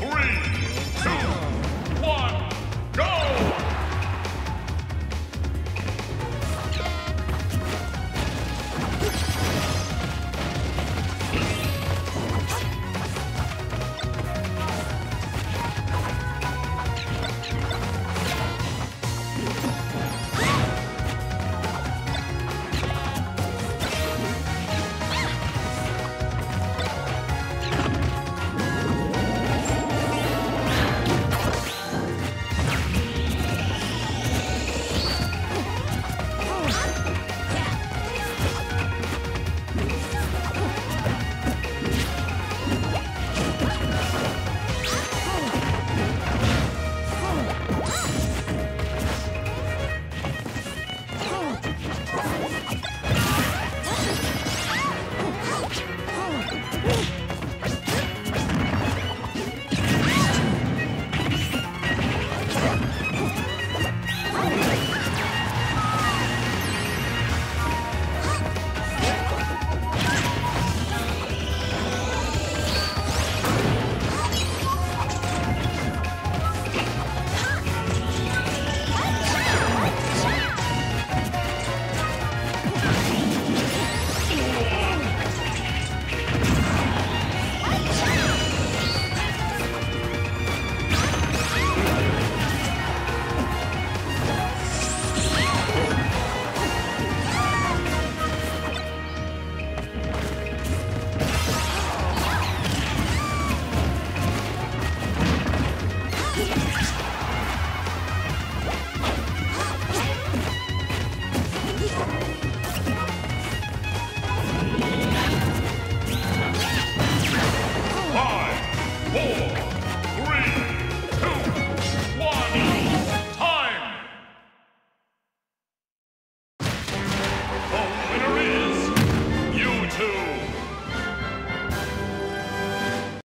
three,